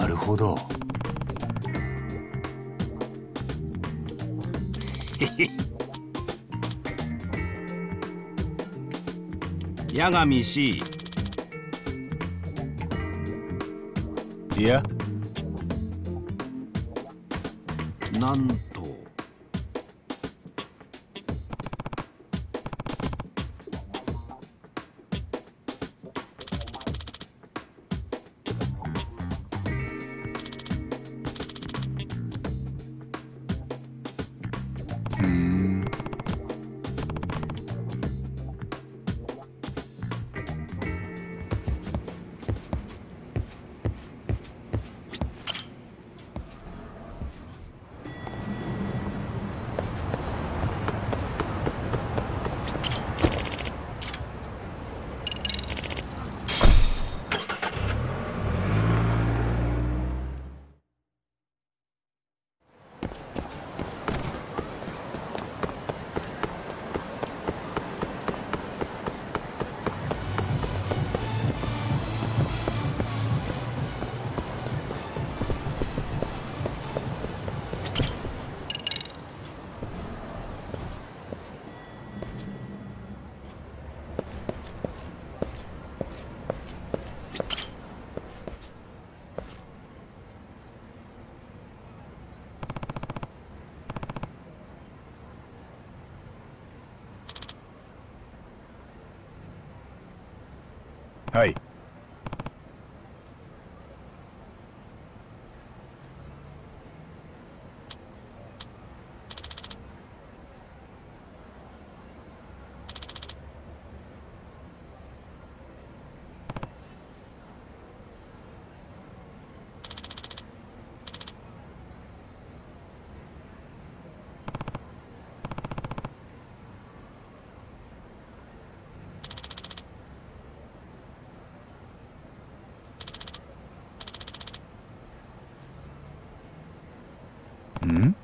なるほど。八神 C いや。なんはいん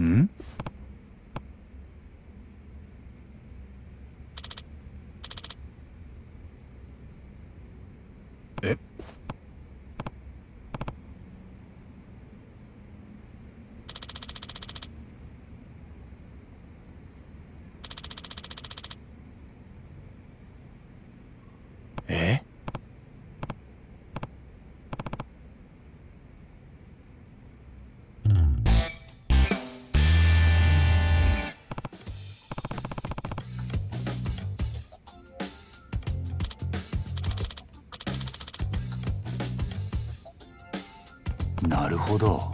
んるほど。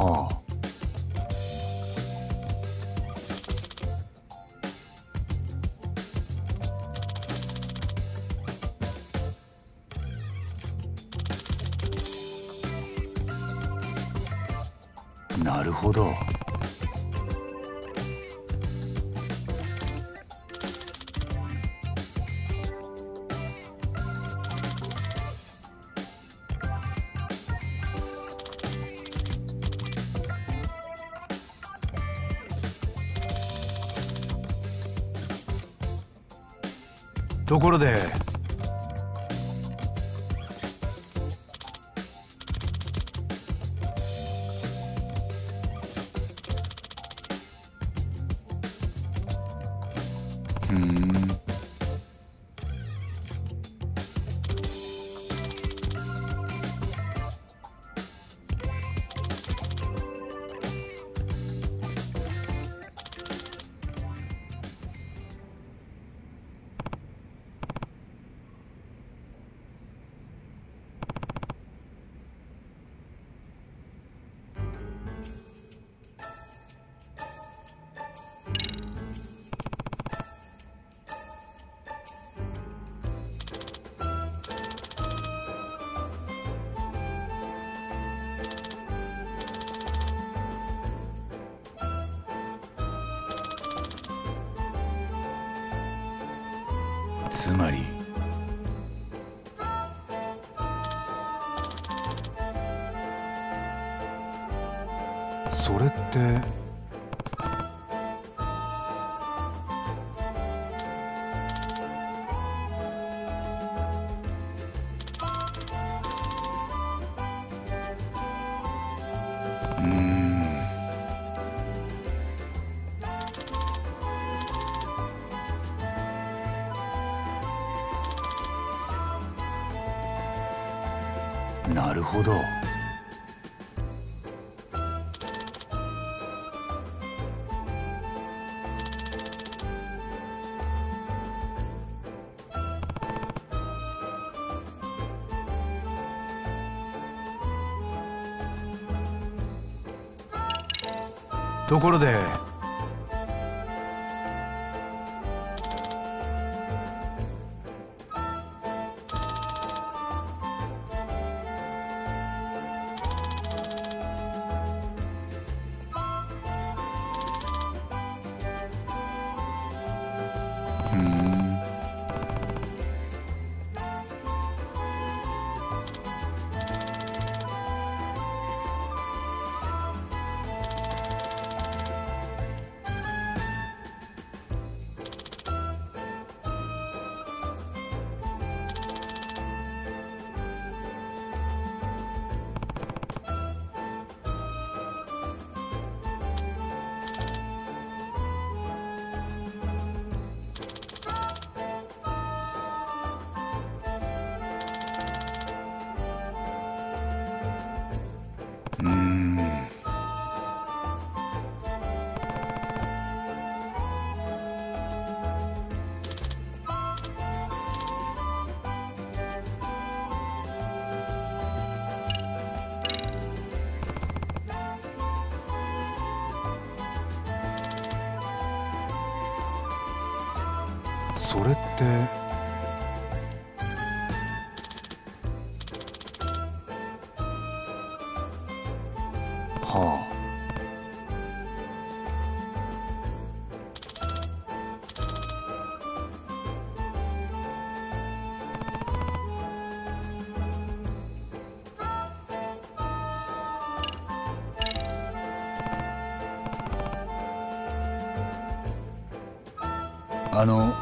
はあ。なるほど。ころでつまりところであの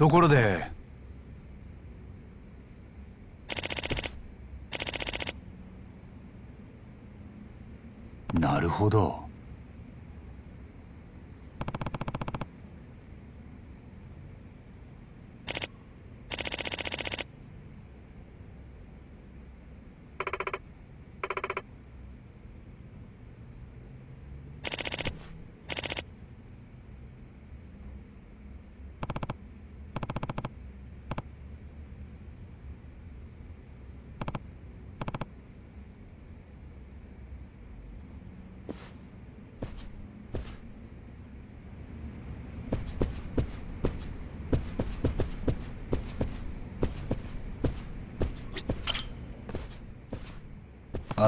ところで。なるほど。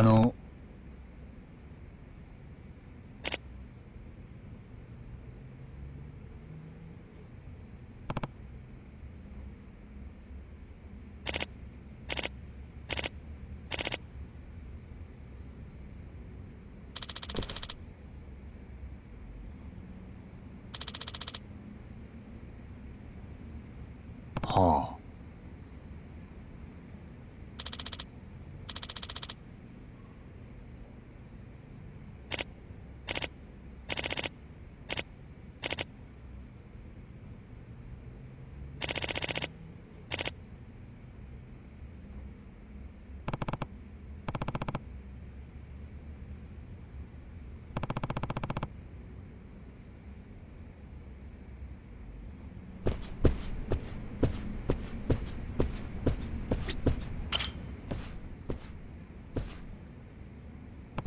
あのはあ。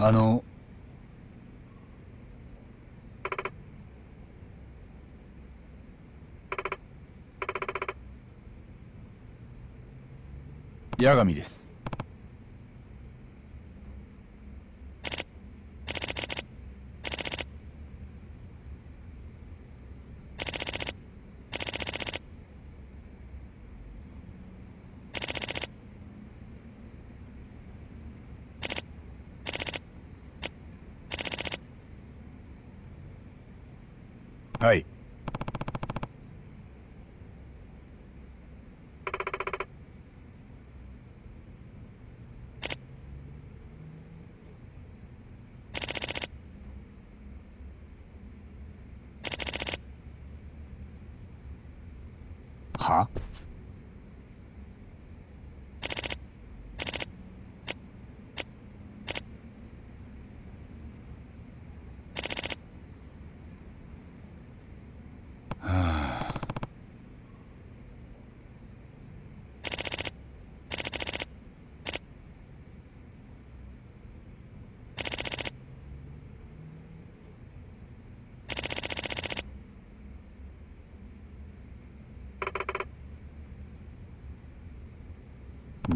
あの八神ですはいは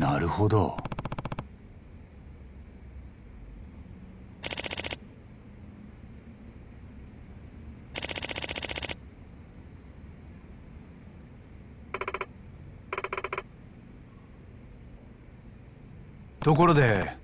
なるほど。ところで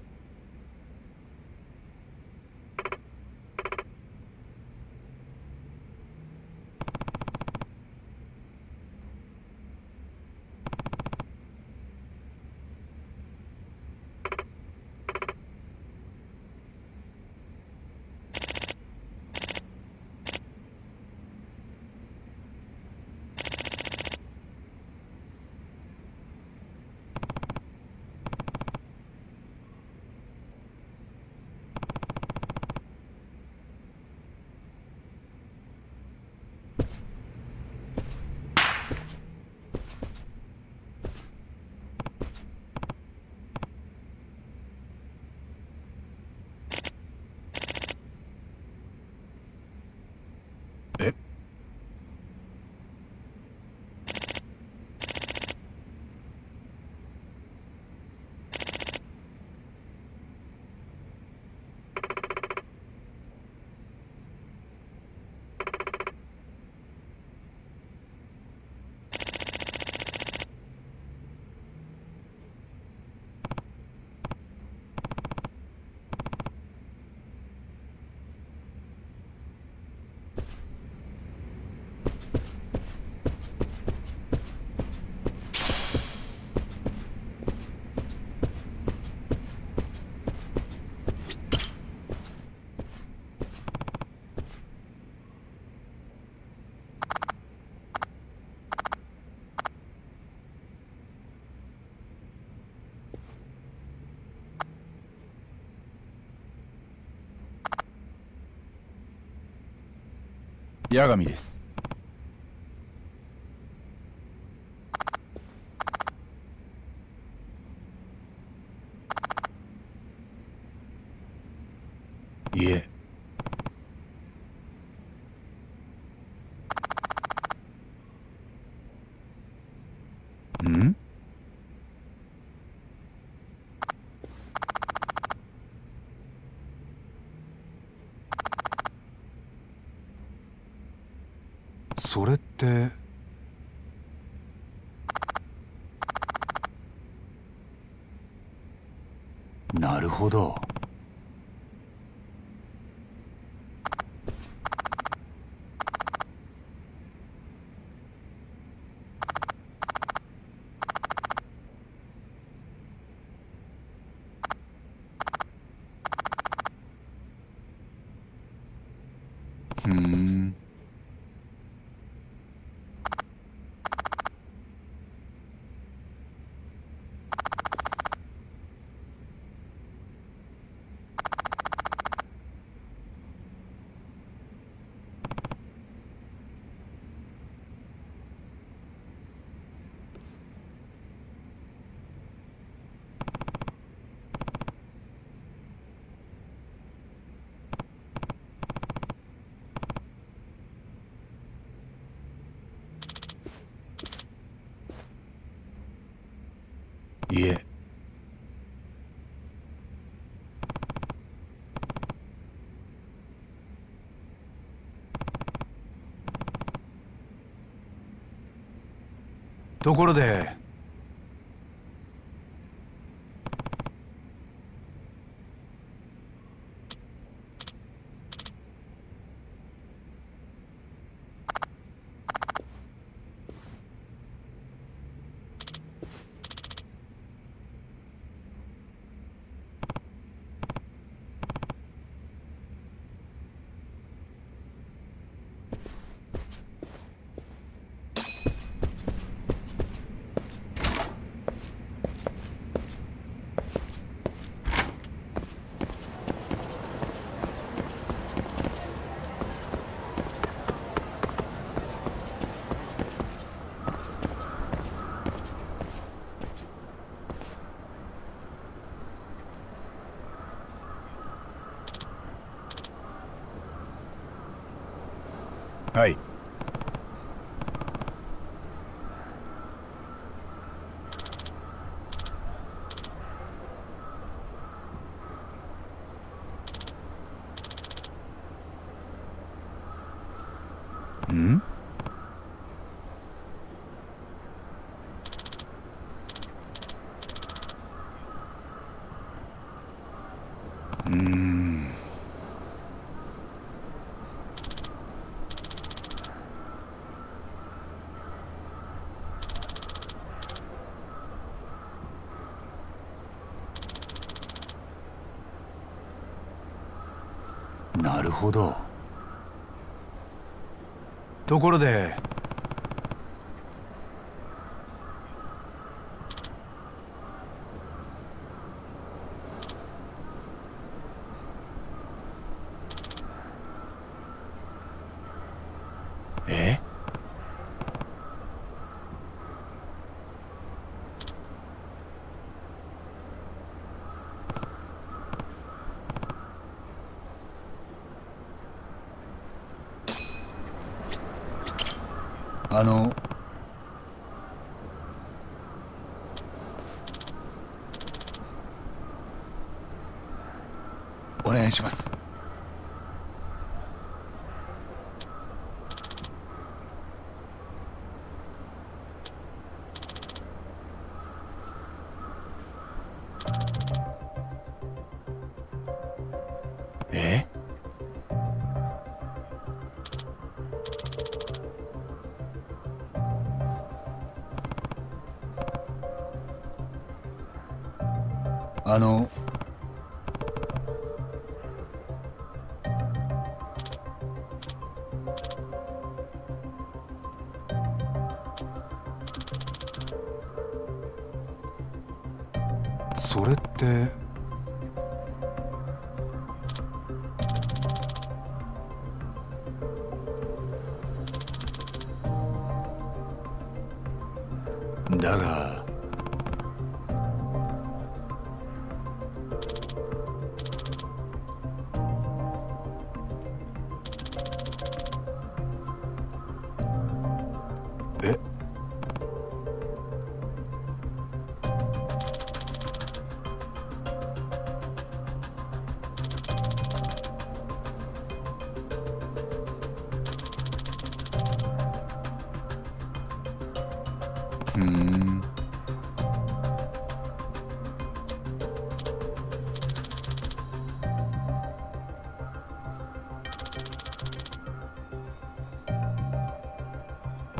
八神ですいえんそれってなるほどふーんいえところではいんうーんなるほど。ところでえあのお願いします。ふん。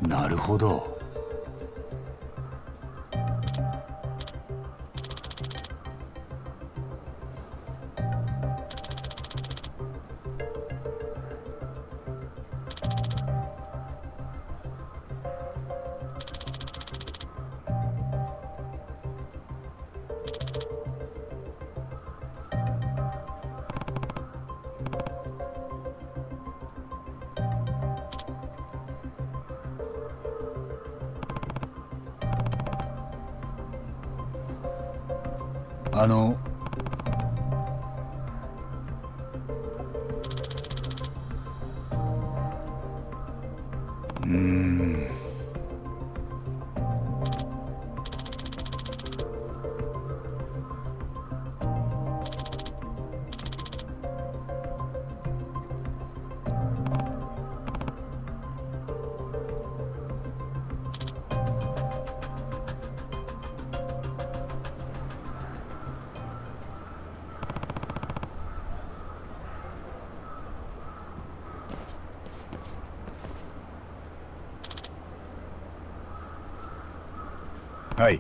なるほど。は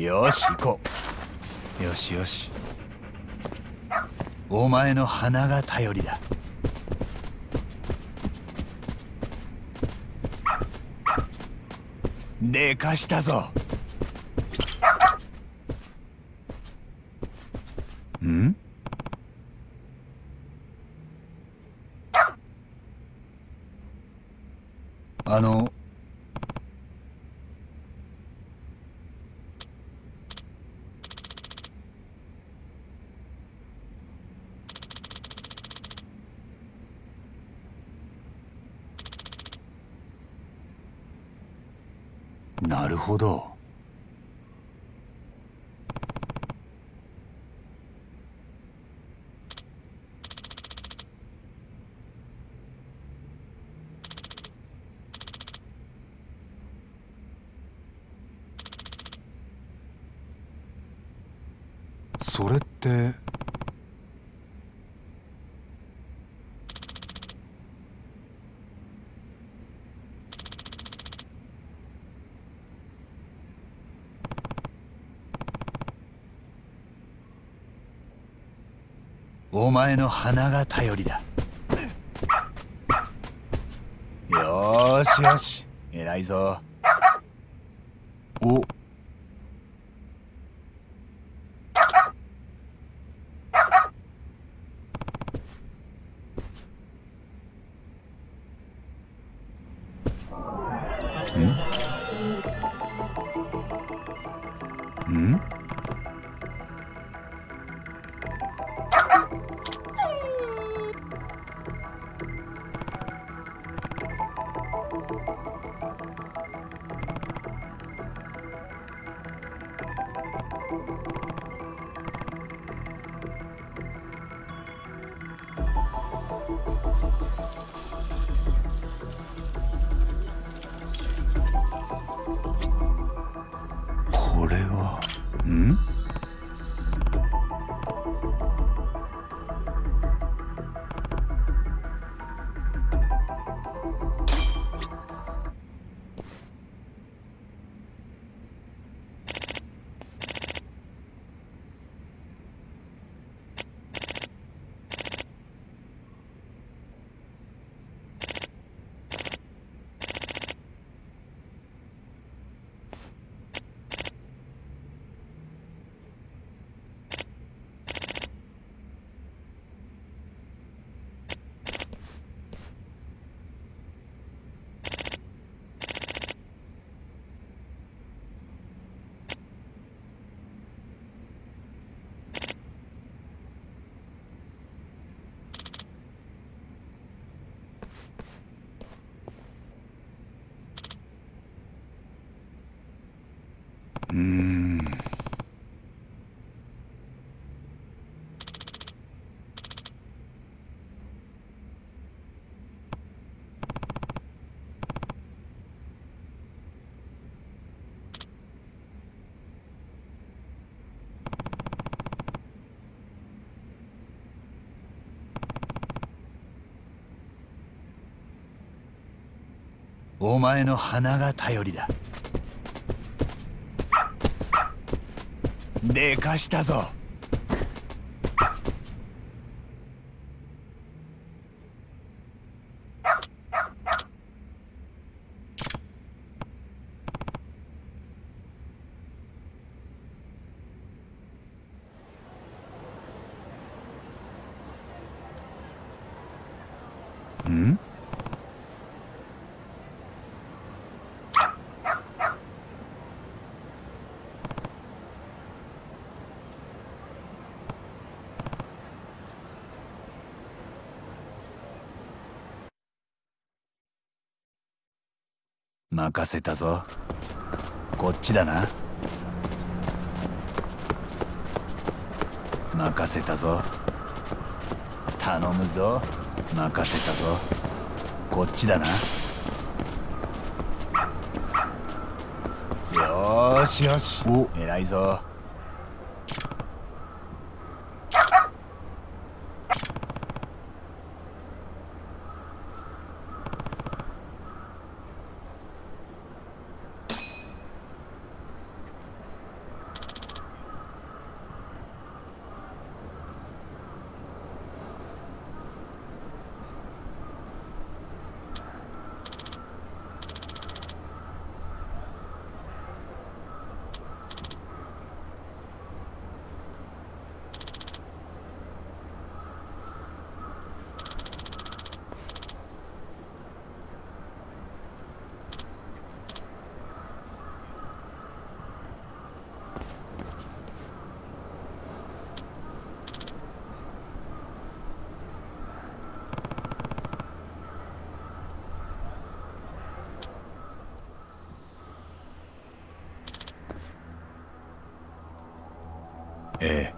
よし行こう。よしよし。お前の鼻が頼りだ。でかしたぞんあのなるほどそれってお前の鼻が頼りだ。よーしよし偉いぞ。おお前の鼻が頼りだ。でかしたぞん任せたぞ。こっちだな。任せたぞ。頼むぞ。任せたぞ。こっちだな。よーしよし。お。偉いぞえ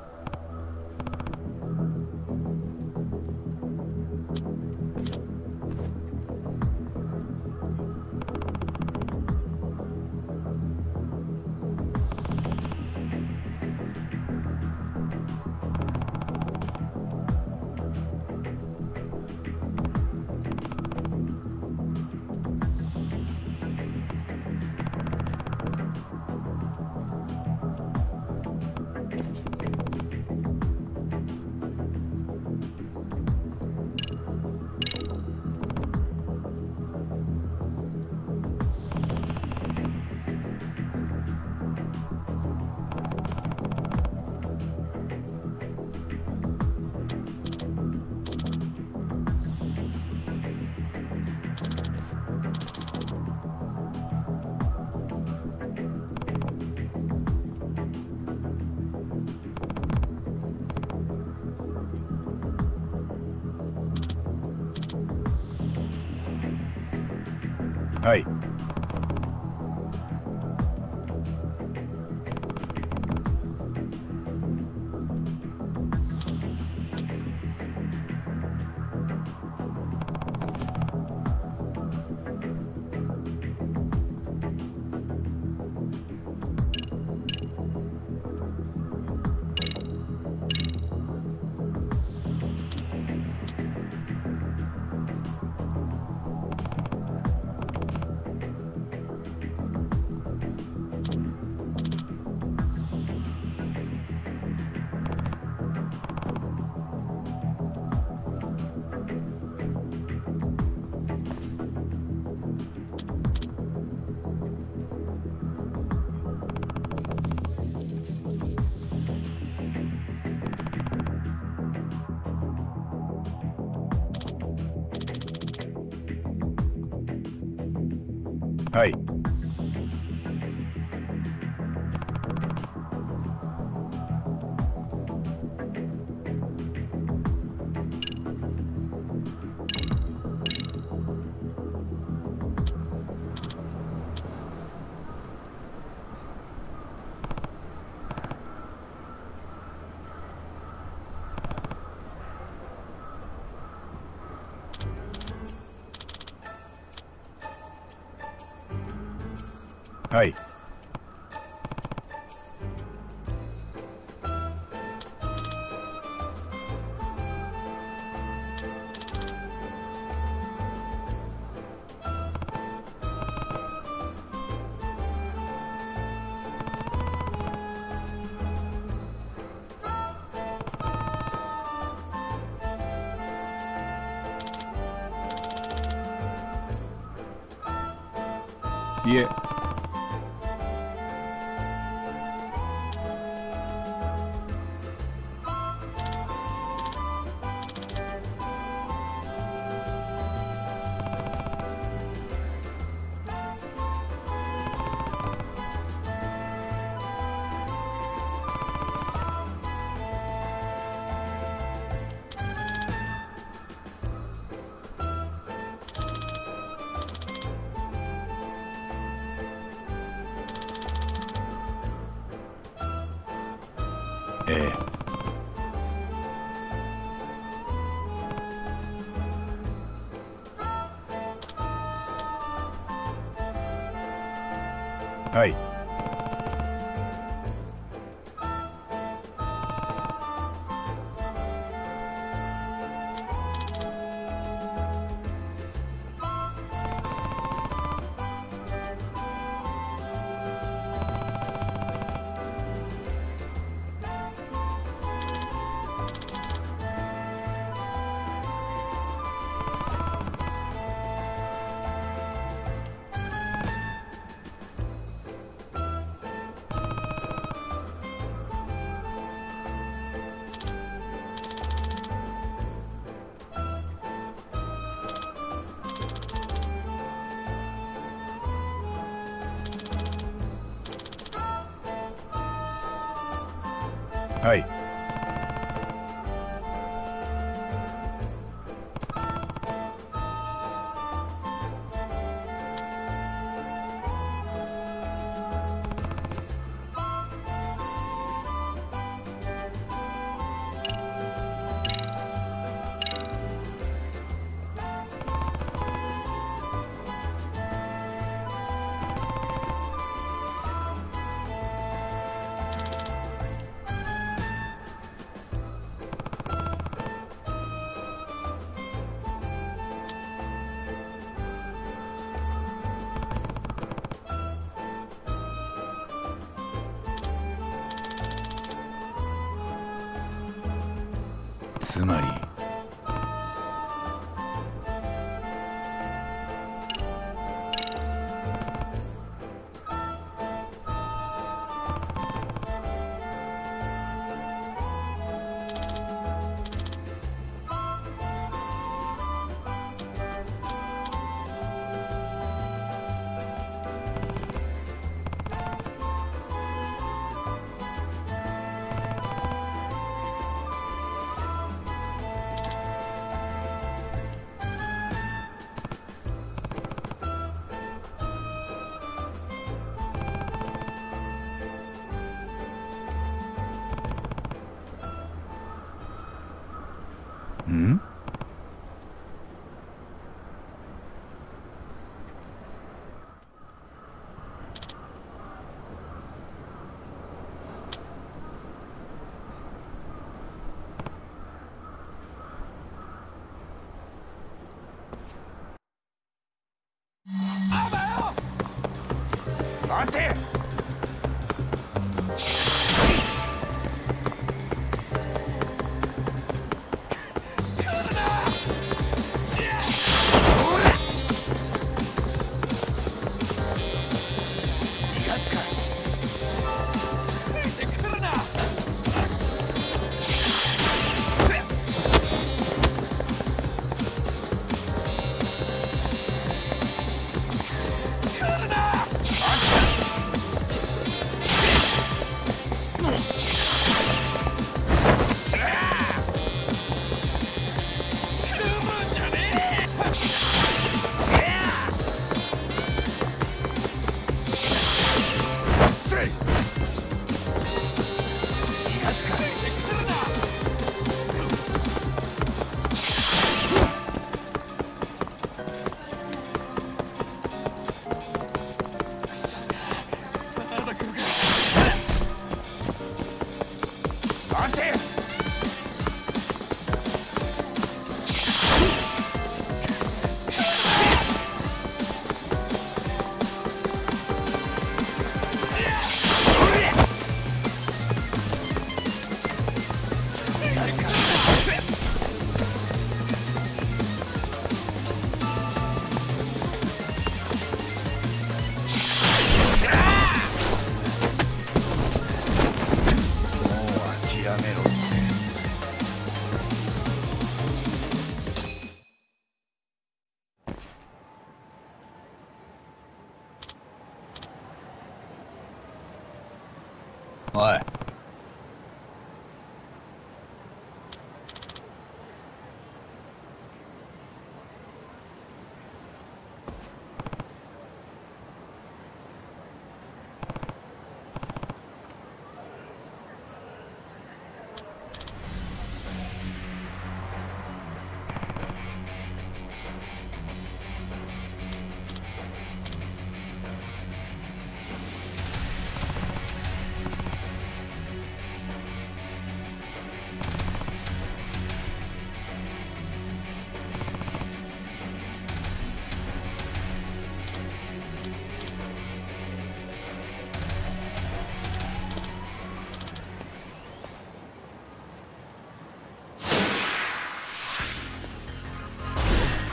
は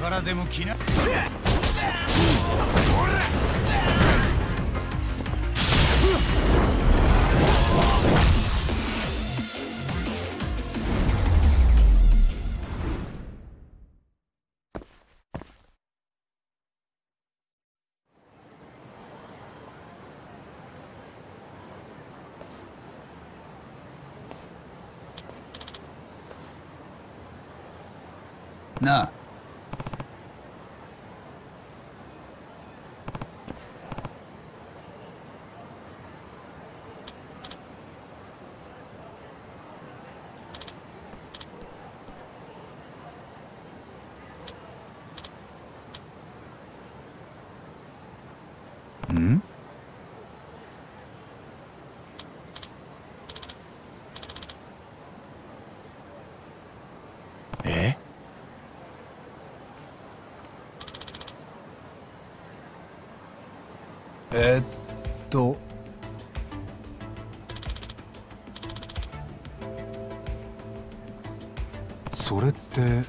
からでも来な。なあんええーっと。それって。